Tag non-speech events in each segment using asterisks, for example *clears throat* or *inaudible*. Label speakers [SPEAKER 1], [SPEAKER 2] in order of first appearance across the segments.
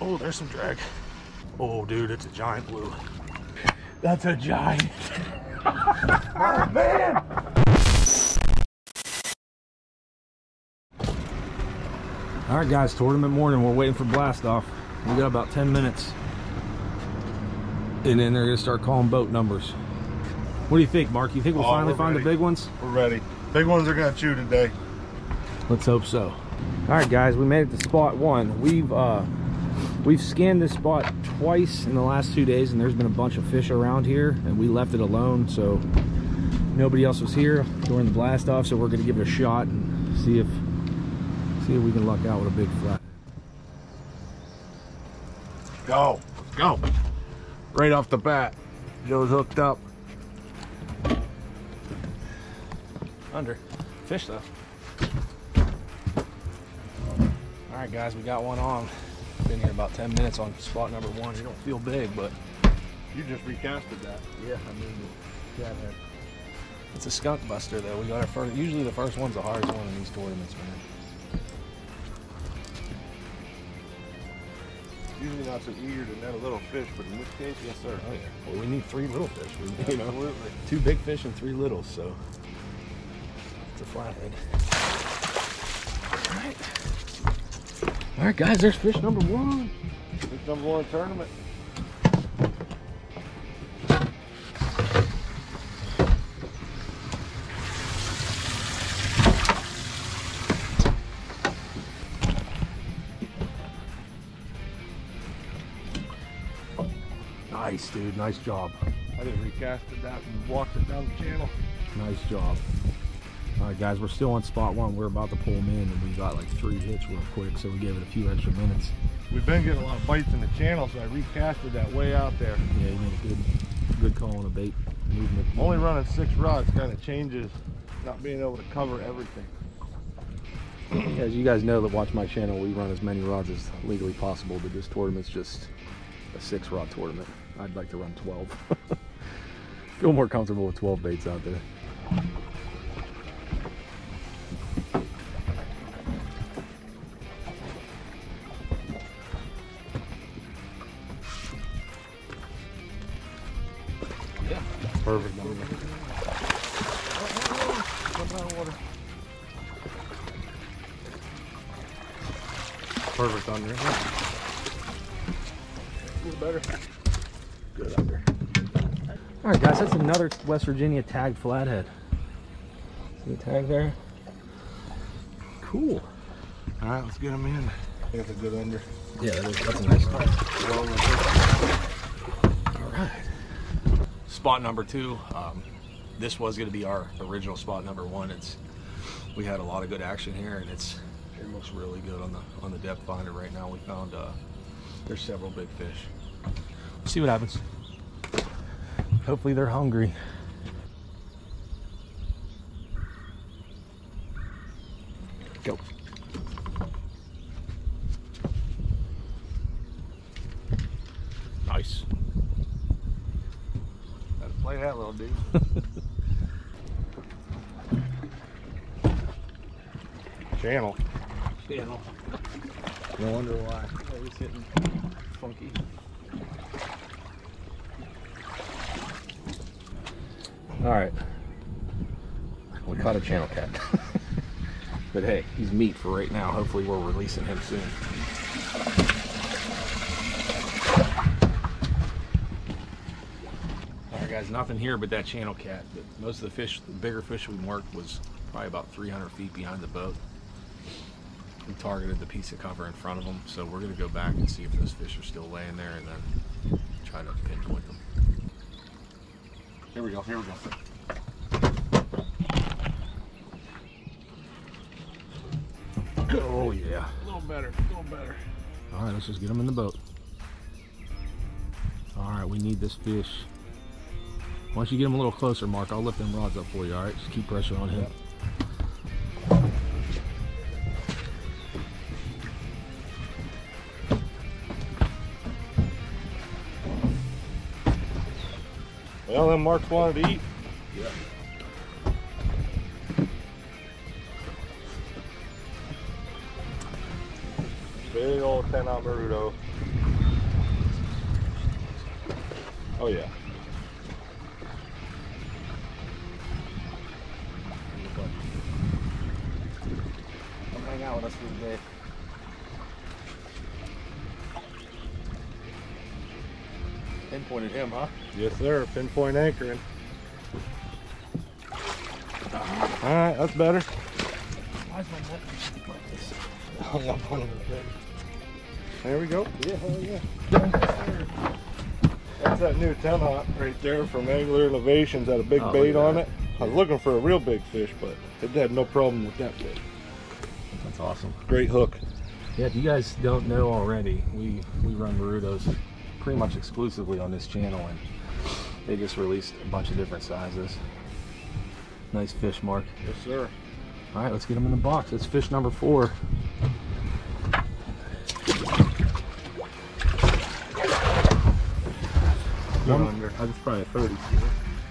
[SPEAKER 1] Oh, there's some drag. Oh, dude, it's a giant blue. That's a giant. *laughs* oh, man.
[SPEAKER 2] All right, guys, tournament morning. We're waiting for blast off. We got about 10 minutes. And then they're going to start calling boat numbers. What do you think, Mark? You think we'll
[SPEAKER 1] Oh,
[SPEAKER 2] finally find the big ones?
[SPEAKER 1] We're ready. Big ones are gonna chew today.
[SPEAKER 2] Let's hope so. All right, guys, we made it to spot one. We've uh, we've scanned this spot twice in the last two days, and there's been a bunch of fish around here, and we left it alone, so nobody else was here during the blast off. So we're gonna give it a shot and see if see if we can luck out with a big flat.
[SPEAKER 1] Go. Let's go. Right off the bat, Joe's hooked up.
[SPEAKER 2] Under fish though. All right, guys, we got one on. Been here about 10 minutes on spot number one. You don't feel big, but
[SPEAKER 1] You just recasted that.
[SPEAKER 2] Yeah, I mean, yeah, man. It's a skunk buster, though. We got our first. Usually, the first one's the hardest one in these tournaments, man.
[SPEAKER 1] Usually not so eager to net a little fish, but in this case, yes, sir.
[SPEAKER 2] Oh yeah. Well, we need three little fish. We, you know,
[SPEAKER 1] Absolutely.
[SPEAKER 2] two big fish and three littles, so it's a flathead. All right. All right, guys. There's fish number one.
[SPEAKER 1] Fish number one tournament.
[SPEAKER 2] Nice, dude. Nice job.
[SPEAKER 1] I just recasted that and walked it down the channel.
[SPEAKER 2] Nice job. All right, guys. We're still on spot one. We're about to pull them in, and we got like three hits real quick, so we gave it a few extra minutes.
[SPEAKER 1] We've been getting a lot of bites in the channel, so I recasted that way out there.
[SPEAKER 2] Yeah, you made a good, good call on a bait movement.
[SPEAKER 1] Only running six rods kind of changes not being able to cover everything. *clears throat*
[SPEAKER 2] As you guys know that watch my channel, we run as many rods as legally possible, but this tournament's just a six rod tournament. I'd like to run 12. *laughs* Feel more comfortable with 12 baits out there. Another West Virginia tagged flathead. See the tag there? Cool.
[SPEAKER 1] All right, let's get them in. I a good under.
[SPEAKER 2] Yeah, that is, that's a nice start. All right. Spot number two. Um, this was going to be our original spot number one. It's we had a lot of good action here, and it's it looks really good on the on the depth finder right now. We found uh, there's several big fish. see what happens. Hopefully they're hungry. Go. Nice.
[SPEAKER 1] Gotta play that little dude. *laughs* Channel.
[SPEAKER 2] Channel.
[SPEAKER 1] No wonder why.
[SPEAKER 2] Oh, Always hitting funky. All right. We caught a channel cat. *laughs* but hey, he's meat for right now. Hopefully we're releasing him soon. All right, guys, nothing here but that channel cat. But most of the fish, the bigger fish we marked was probably about 300 feet behind the boat. We targeted the piece of cover in front of them, so we're gonna go back and see if those fish are still laying there and then try to pinpoint them.
[SPEAKER 1] Here we go. Here we go.
[SPEAKER 2] Oh yeah.
[SPEAKER 1] A little better. A little better.
[SPEAKER 2] All right, let's just get them in the boat. All right, we need this fish. Once you get him a little closer, Mark, I'll lift them rods up for you. All right, just keep pressure on him.
[SPEAKER 1] one Mark's wanted to eat. Yeah. Big old 10 on Maruto. Oh yeah.
[SPEAKER 2] Come hang out with us for the day. Pinpointed him, huh?
[SPEAKER 1] Yes, sir. Pinpoint anchoring. All right, that's better.
[SPEAKER 2] Why's my net like this?
[SPEAKER 1] Hung up on a. There we go. Yeah, hell yeah. That's that new 10 hot right there from Angler Innovations. Had a big
[SPEAKER 2] Oh,
[SPEAKER 1] bait on it. I was looking for a real big fish, but it had no problem with that bait.
[SPEAKER 2] That's awesome.
[SPEAKER 1] Great hook.
[SPEAKER 2] Yeah, if you guys don't know already, we we run Marutos pretty much exclusively on this channel, and they just released a bunch of different sizes. Nice fish, Mark.
[SPEAKER 1] Yes, sir.
[SPEAKER 2] All right, let's get them in the box. That's fish number four.
[SPEAKER 1] One under. I probably 30.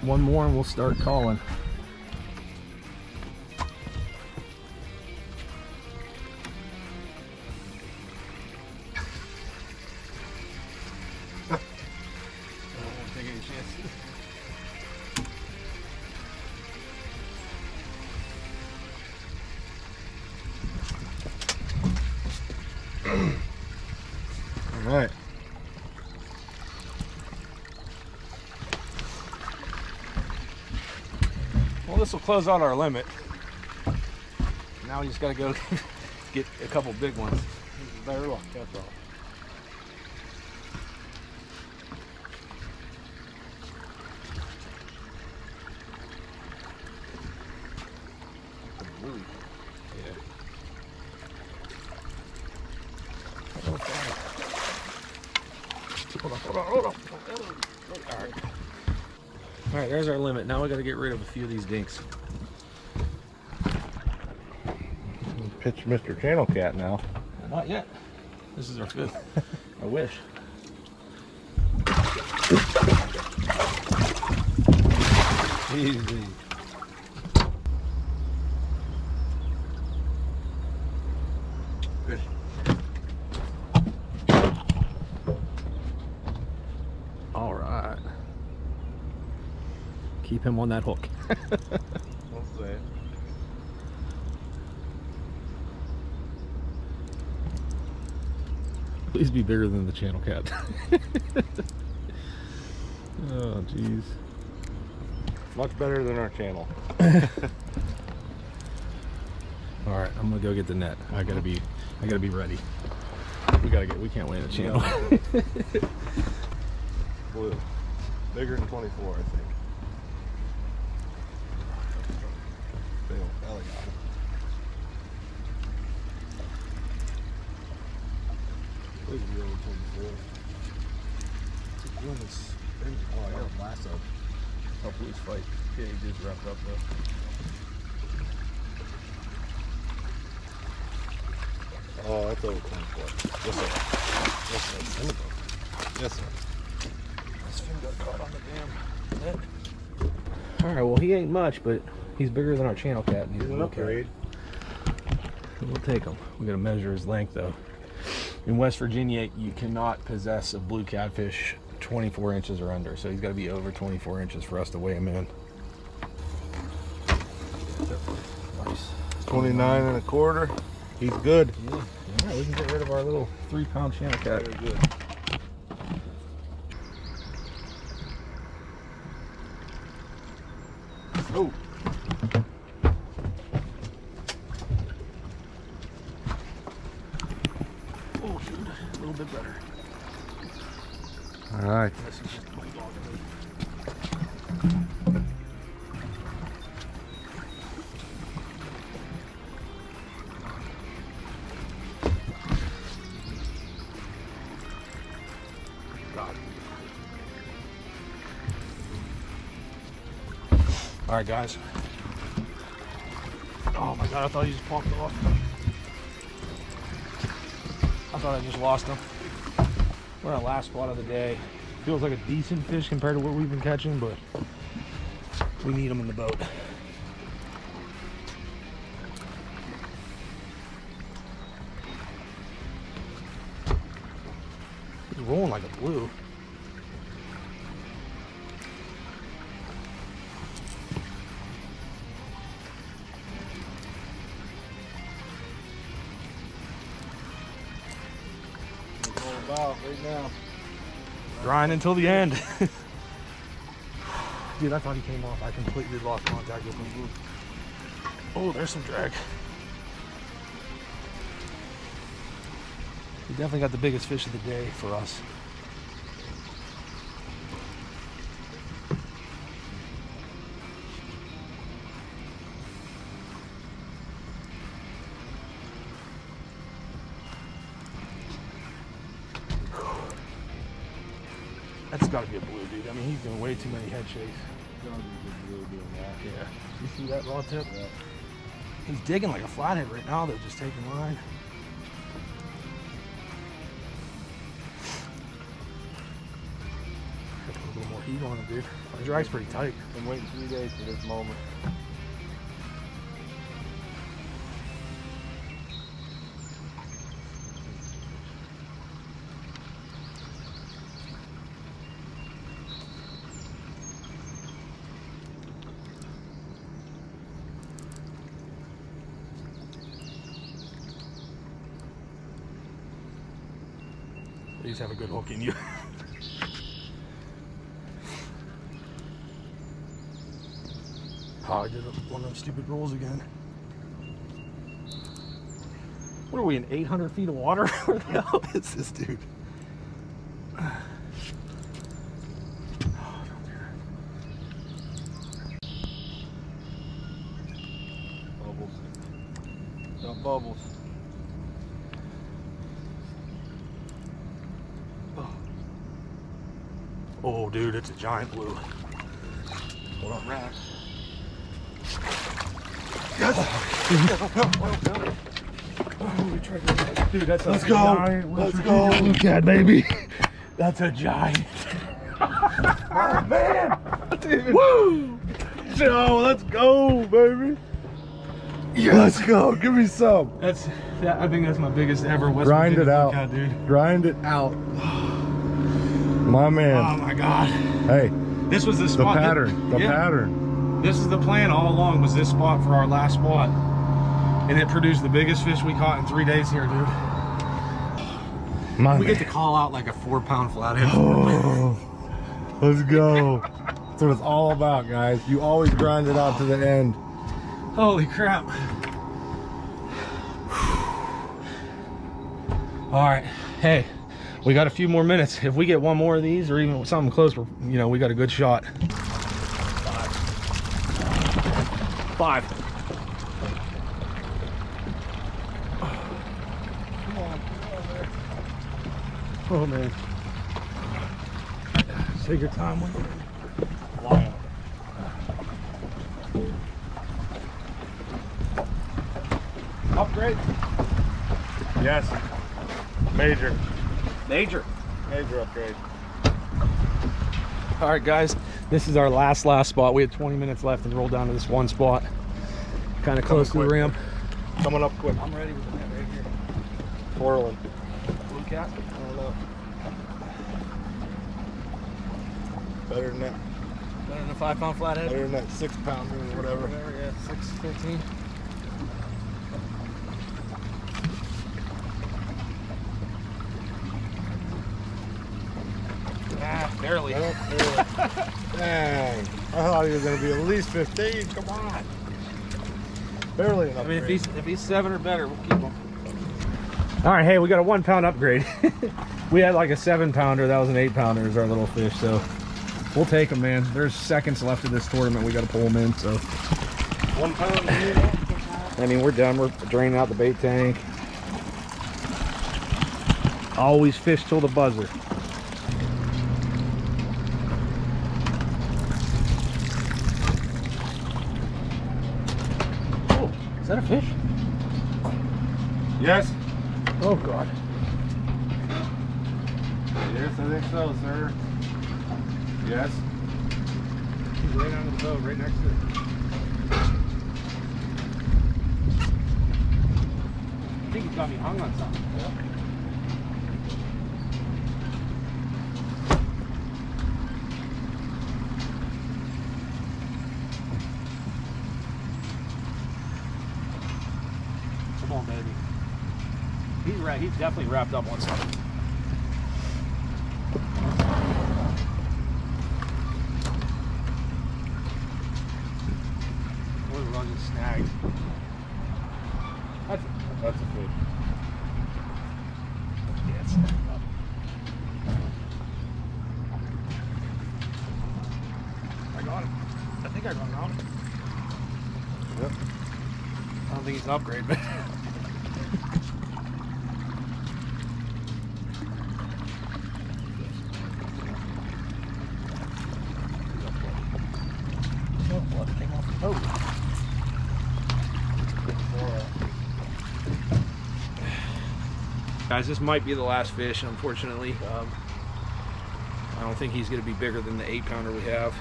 [SPEAKER 2] One more, and we'll start calling. This will close out our limit. Now we just got to go *laughs* get a couple big ones. Better luck, that's all. Yeah. Hold on, hold on, hold on. All right. All right, there's our limit. Now we got to get rid of a few of these dinks.
[SPEAKER 1] Pitch Mr. Channel Cat now.
[SPEAKER 2] Not yet. This is our fifth. *laughs* I wish. Easy. Keep him on that hook. *laughs*
[SPEAKER 1] Let's say.
[SPEAKER 2] Please be bigger than the channel cat. *laughs* oh, jeez.
[SPEAKER 1] Much better than our channel. *laughs*
[SPEAKER 2] All right, I'm gonna go get the net. I gotta be, I gotta be ready. We gotta get. We can't win in the channel.
[SPEAKER 1] Blue. Bigger than 24, I think. Big old belly got it. Big deal with 24. Goodness.
[SPEAKER 2] Oh, I got a lasso. Help Blue's oh, fight. Yeah, he just wrapped up though.
[SPEAKER 1] Oh, that's over 24. Yes, sir. Yes, sir. Yes, sir.
[SPEAKER 2] This fin got caught on the damn net. All right, well he ain't much, but he's bigger than our channel cat. And he's
[SPEAKER 1] He's
[SPEAKER 2] a
[SPEAKER 1] an
[SPEAKER 2] blue cat.
[SPEAKER 1] upgrade.
[SPEAKER 2] We'll take him. We gotta measure his length though. In West Virginia, you cannot possess a blue catfish 24 inches or under, so he's got to be over 24 inches for us to weigh him in. Nice.
[SPEAKER 1] 29 and a quarter. He's good.
[SPEAKER 2] Yeah. All right, we can get rid of our little three-pound channel cat.
[SPEAKER 1] Very good. Oh.
[SPEAKER 2] A little bit better.
[SPEAKER 1] All right.
[SPEAKER 2] All right, guys. Oh my god, I thought he just popped off. I thought I just lost them. We're our last spot of the day. Feels like a decent fish compared to what we've been catching, but we need them in the boat. He's rolling like a blue.
[SPEAKER 1] Right now.
[SPEAKER 2] Grind until the end. *laughs* Dude, I thought he came off. I completely lost contact with him. Oh, there's some drag. He definitely got the biggest fish of the day for us. He's doing way too many head shakes. Yeah. You see that raw tip?
[SPEAKER 1] Yeah.
[SPEAKER 2] He's digging like a flathead right now, They're just taking line. Got to a little more heat on him, dude. My drag's pretty tight.
[SPEAKER 1] Been waiting three days for this moment.
[SPEAKER 2] Please have a good hook in you. oh, I did one of them stupid rolls again. What are we in 800 feet of water? *laughs* Where the hell is this dude? Oh, don't do that.
[SPEAKER 1] Bubbles. Got bubbles.
[SPEAKER 2] Oh, dude, it's a giant blue. Hold on, rat. Dude, that's a
[SPEAKER 1] Let's go.
[SPEAKER 2] giant blue.
[SPEAKER 1] Let's go.
[SPEAKER 2] Look at baby. That's a giant. *laughs* oh man! Woo!
[SPEAKER 1] Joe, let's go, baby. Let's go. Give me some.
[SPEAKER 2] That's that. I think that's my biggest ever West
[SPEAKER 1] Grind it out.
[SPEAKER 2] lookout, dude.
[SPEAKER 1] Grind it out. My man.
[SPEAKER 2] Oh my god!
[SPEAKER 1] Hey,
[SPEAKER 2] This was the
[SPEAKER 1] the
[SPEAKER 2] spot.
[SPEAKER 1] pattern. The
[SPEAKER 2] Yeah.
[SPEAKER 1] pattern.
[SPEAKER 2] This is the plan all along. Was this spot for our last spot, and it produced the biggest fish we caught in three days here, dude.
[SPEAKER 1] My
[SPEAKER 2] We
[SPEAKER 1] man.
[SPEAKER 2] get to call out like a four-pound flathead.
[SPEAKER 1] Oh, *gasps* let's go. That's what it's all about, guys. You always grind it out to the end.
[SPEAKER 2] Holy crap! All right, hey, we got a few more minutes. If we get one more of these, or even something close, we're, you know, we got a good shot. Five. Oh man. Take your time with it. Lion. Upgrade?
[SPEAKER 1] Yes. Major.
[SPEAKER 2] Major.
[SPEAKER 1] Major upgrade.
[SPEAKER 2] All right, guys, this is our last, last spot. We had 20 minutes left and rolled down to this one spot. Kind of close to the
[SPEAKER 1] quick.
[SPEAKER 2] ramp.
[SPEAKER 1] Coming up quick.
[SPEAKER 2] I'm ready with the net right here.
[SPEAKER 1] Twirling.
[SPEAKER 2] Blue cat?
[SPEAKER 1] I don't know. Better than that.
[SPEAKER 2] Better than a five pound flathead?
[SPEAKER 1] Better than that six pounder or whatever.
[SPEAKER 2] Whatever, yeah, 615. Ah, barely.
[SPEAKER 1] Nope, really. *laughs* Dang. I thought he was going to be at least 15. Come on. Barely enough.
[SPEAKER 2] I mean, if he's if he's seven or better, we'll keep him. All right, hey, we got a one pound upgrade. *laughs* we had like a seven pounder. That was an eight pounder. Is our little fish. So we'll take them, man. There's seconds left of this tournament. We got to pull them in. So
[SPEAKER 1] one pound.
[SPEAKER 3] I mean, we're done. We're draining out the bait tank. Always fish till the buzzer.
[SPEAKER 2] That a fish?
[SPEAKER 1] Yes.
[SPEAKER 2] Oh God.
[SPEAKER 1] Yes, I think so, sir. Yes.
[SPEAKER 2] He's right under the boat, right next to it. I think he's got me hung on something. he definitely wrapped up one something. What a running snag. That's a, that's a fish. Yeah, it's snagged up. I got
[SPEAKER 4] him. I think I got him out.
[SPEAKER 1] Yep.
[SPEAKER 4] I don't think he's an upgrade, but... *laughs*
[SPEAKER 2] Guys, this might be the last fish, unfortunately. Um, I don't think he's going to be bigger than the eight pounder we have.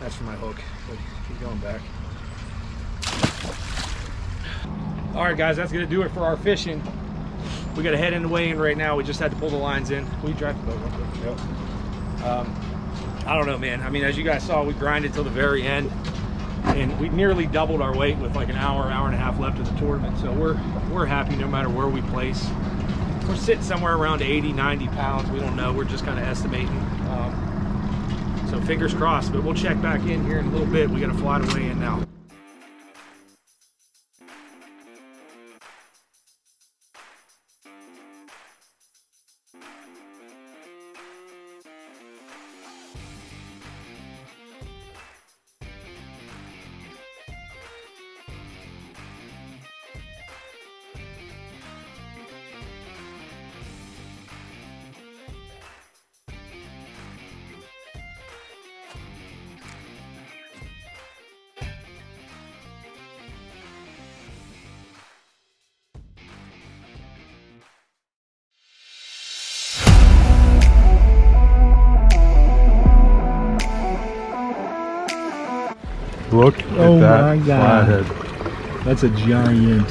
[SPEAKER 2] That's for my hook. But keep going back. All right, guys, that's going to do it for our fishing. We got to head in the weigh-in right now. We just had to pull the lines in. We drive the boat real quick?
[SPEAKER 1] Yep.
[SPEAKER 2] Um, I don't know, man. I mean, as you guys saw, we grinded till the very end, and we nearly doubled our weight with like an hour, hour and a half left of the tournament. So we're we're happy no matter where we place. We're sitting somewhere around 80, 90 pounds. We don't know. We're just kind of estimating. Um, so fingers crossed. But we'll check back in here in a little bit. We got to fly to weigh in now.
[SPEAKER 1] Look
[SPEAKER 5] Oh
[SPEAKER 1] at that
[SPEAKER 5] my God.
[SPEAKER 1] flathead.
[SPEAKER 5] That's a giant.